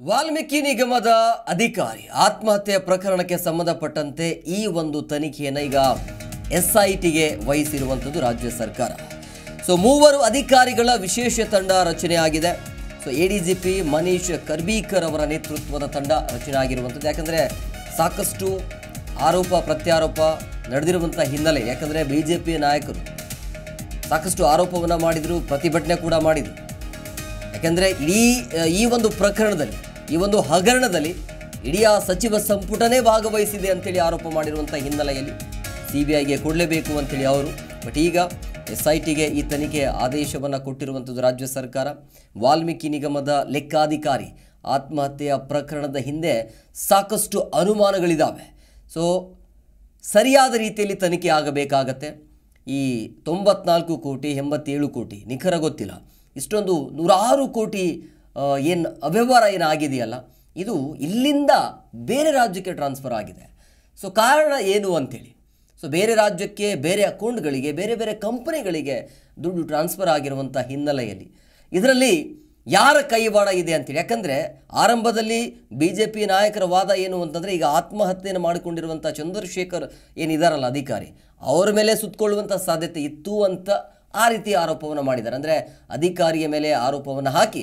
ವಾಲ್ಮೀಕಿ ನಿಗಮದ ಅಧಿಕಾರಿ ಆತ್ಮಹತ್ಯೆ ಪ್ರಕರಣಕ್ಕೆ ಸಂಬಂಧಪಟ್ಟಂತೆ ಈ ಒಂದು ತನಿಖೆಯನ್ನು ಈಗ ಎಸ್ ಐ ವಹಿಸಿರುವಂಥದ್ದು ರಾಜ್ಯ ಸರ್ಕಾರ. ಸೊ ಮೂವರು ಅಧಿಕಾರಿಗಳ ವಿಶೇಷ ತಂಡ ರಚನೆ ಆಗಿದೆ. So A D G P Manish Karbikar ಅವರ ನೇತೃತ್ವದ ತಂಡ ರಚನೆ ಆಗಿರುವಂಥದ್ದು ಯಾಕಂದರೆ ಸಾಕಷ್ಟು ಆರೋಪ, ಪ್ರತ್ಯಾರೋಪ ನಡೆದಿರುವಂಥ ಹಿನ್ನೆಲೆ. ಯಾಕಂದರೆ ಬಿ ಜೆ ಪಿ ನಾಯಕರು ಸಾಕಷ್ಟು ಆರೋಪವನ್ನು ಮಾಡಿದರು, ಪ್ರತಿಭಟನೆ ಕೂಡ ಮಾಡಿದರು. ಯಾಕೆಂದರೆ ಇಡೀ ಈ ಒಂದು ಪ್ರಕರಣದಲ್ಲಿ, ಈ ಒಂದು ಹಗರಣದಲ್ಲಿ ಇಡೀ ಆ ಸಚಿವ ಸಂಪುಟನೇ ಭಾಗವಹಿಸಿದೆ ಅಂತೇಳಿ ಆರೋಪ ಮಾಡಿರುವಂಥ ಹಿನ್ನೆಲೆಯಲ್ಲಿ ಸಿ ಬಿ ಐಗೆ ಕೊಡಲೇಬೇಕು ಅಂತೇಳಿ ಅವರು. ಬಟ್ ಈಗ ಎಸ್ ಐ ಟಿಗೆ ಈ ತನಿಖೆ ಆದೇಶವನ್ನು ಕೊಟ್ಟಿರುವಂಥದ್ದು ರಾಜ್ಯ ಸರ್ಕಾರ. ವಾಲ್ಮೀಕಿ ನಿಗಮದ ಲೆಕ್ಕಾಧಿಕಾರಿ ಆತ್ಮಹತ್ಯೆಯ ಪ್ರಕರಣದ ಹಿಂದೆ ಸಾಕಷ್ಟು ಅನುಮಾನಗಳಿದ್ದಾವೆ ಸೊ, ಸರಿಯಾದ ರೀತಿಯಲ್ಲಿ ತನಿಖೆ ಆಗಬೇಕಾಗತ್ತೆ. ಈ ತೊಂಬತ್ನಾಲ್ಕು ಕೋಟಿ, ಎಂಬತ್ತೇಳು ಕೋಟಿ ನಿಖರ ಗೊತ್ತಿಲ್ಲ. ಇಷ್ಟೊಂದು ನೂರಾರು ಕೋಟಿ ಏನು ಅವ್ಯವಹಾರ ಏನು ಆಗಿದೆಯಲ್ಲ ಇದು ಇಲ್ಲಿಂದ ಬೇರೆ ರಾಜ್ಯಕ್ಕೆ ಟ್ರಾನ್ಸ್ಫರ್ ಆಗಿದೆ. ಸೊ ಕಾರಣ ಏನು ಅಂಥೇಳಿ ಸೊ ಬೇರೆ ರಾಜ್ಯಕ್ಕೆ, ಬೇರೆ ಅಕೌಂಟ್ಗಳಿಗೆ ಬೇರೆ ಬೇರೆ ಕಂಪನಿಗಳಿಗೆ ದುಡ್ಡು ಟ್ರಾನ್ಸ್ಫರ್ ಆಗಿರುವಂಥ ಹಿನ್ನೆಲೆಯಲ್ಲಿ. ಇದರಲ್ಲಿ ಯಾರ ಕೈವಾಡ ಇದೆ ಅಂತೇಳಿ? ಯಾಕಂದರೆ ಆರಂಭದಲ್ಲಿ ಬಿ ಜೆ ಪಿ ನಾಯಕರ ವಾದ ಏನು ಅಂತಂದರೆ, ಈಗ ಆತ್ಮಹತ್ಯೆಯನ್ನು ಮಾಡಿಕೊಂಡಿರುವಂಥ ಚಂದ್ರಶೇಖರ್ ಏನಿದಾರಲ್ಲ ಅಧಿಕಾರಿ, ಅವರ ಮೇಲೆ ಸುತ್ತಕೊಳ್ಳುವಂಥ ಸಾಧ್ಯತೆ ಇತ್ತು ಅಂತ ಆ ರೀತಿ ಆರೋಪವನ್ನು ಮಾಡಿದ್ದಾರೆ. ಅಂದರೆ ಅಧಿಕಾರಿಯ ಮೇಲೆ ಆರೋಪವನ್ನು ಹಾಕಿ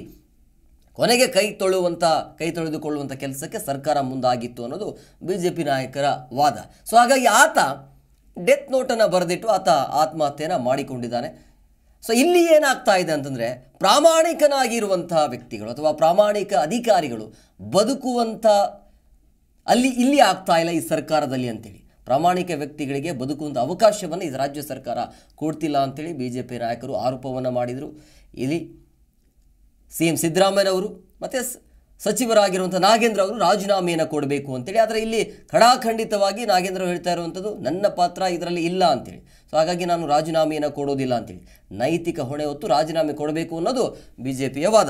ಕೊನೆಗೆ ಕೈ ತೊಳುವಂಥ ಕೈ ತೊಳೆದುಕೊಳ್ಳುವಂಥ ಕೆಲಸಕ್ಕೆ ಸರ್ಕಾರ ಮುಂದಾಗಿತ್ತು ಅನ್ನೋದು ಬಿ ಜೆ ಪಿ ನಾಯಕರ ವಾದ. ಸೊ ಹಾಗಾಗಿ ಆತ ಡೆತ್ ನೋಟನ್ನು ಬರೆದಿಟ್ಟು ಆತ ಆತ್ಮಹತ್ಯೆಯನ್ನು ಮಾಡಿಕೊಂಡಿದ್ದಾನೆ. ಸೊ ಇಲ್ಲಿ ಏನಾಗ್ತಾ ಇದೆ ಅಂತಂದರೆ ಪ್ರಾಮಾಣಿಕನಾಗಿರುವಂತಹ ವ್ಯಕ್ತಿಗಳು ಅಥವಾ ಪ್ರಾಮಾಣಿಕ ಅಧಿಕಾರಿಗಳು ಬದುಕುವಂಥ ಅಲ್ಲಿ ಇಲ್ಲಿ ಆಗ್ತಾ ಇಲ್ಲ ಈ ಸರ್ಕಾರದಲ್ಲಿ ಅಂತೇಳಿ. ಪ್ರಾಮಾಣಿಕ ವ್ಯಕ್ತಿಗಳಿಗೆ ಬದುಕುವಂಥ ಅವಕಾಶವನ್ನು ಇದು ರಾಜ್ಯ ಸರ್ಕಾರ ಕೊಡ್ತಿಲ್ಲ ಅಂತೇಳಿ ಬಿ ಜೆ ಪಿ ನಾಯಕರು ಆರೋಪವನ್ನು ಮಾಡಿದರು. ಇಲ್ಲಿ ಸಿ ಎಂ ಸಿದ್ದರಾಮಯ್ಯನವರು ಮತ್ತು ಸಚಿವರಾಗಿರುವಂಥ ನಾಗೇಂದ್ರ ಅವರು ರಾಜೀನಾಮೆಯನ್ನು ಕೊಡಬೇಕು ಅಂತೇಳಿ. ಆದರೆ ಇಲ್ಲಿ ಖಡಾಖಂಡಿತವಾಗಿ ನಾಗೇಂದ್ರ ಹೇಳ್ತಾ ಇರುವಂಥದ್ದು ನನ್ನ ಪಾತ್ರ ಇದರಲ್ಲಿ ಇಲ್ಲ ಅಂತೇಳಿ. ಸೊ ಹಾಗಾಗಿ ನಾನು ರಾಜೀನಾಮೆಯನ್ನು ಕೊಡೋದಿಲ್ಲ ಅಂತೇಳಿ. ನೈತಿಕ ಹೊಣೆ ಹೊತ್ತು ರಾಜೀನಾಮೆ ಕೊಡಬೇಕು ಅನ್ನೋದು ಬಿ ಜೆ ಪಿಯ ವಾದ.